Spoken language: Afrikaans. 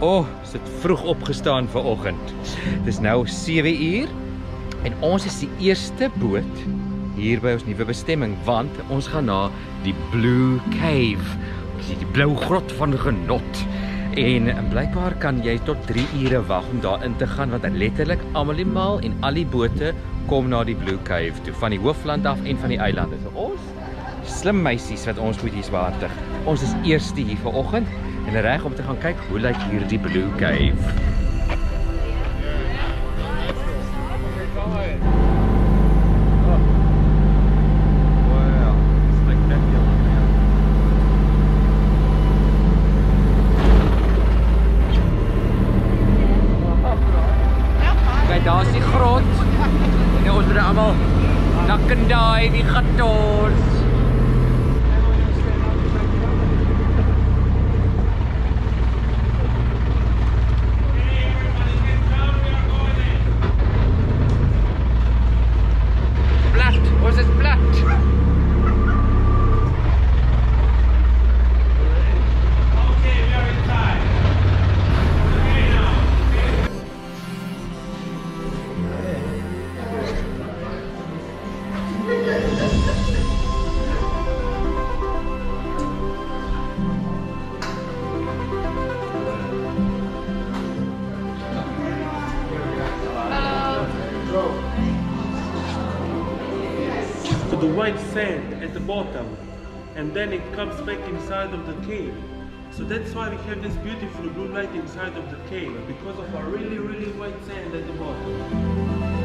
Oh, sit vroeg opgestaan vir oggend. Dis nou 7 uur en ons is die eerste boot hier by ons nuwe bestemming want ons gaan na die Blue Cave. Dis die blou grot van genot. En, en blykbaar kan jy tot 3 ure wag om daar in te gaan want letterlik almal en al die bote kom na die Blue Cave toe van die hoofland af en van die eilande. So ons slim meisies wat ons moet hier behartig. Ons is eerste hier vanoggend en reg om te gaan kyk hoe lyk hierdie Blue Cave. Daar's die grot. En ons moet almal nakkendaai die gators. The white sand at the bottom and then it comes back inside of the cave. So that's why we have this beautiful blue light inside of the cave because of a really really white sand at the bottom.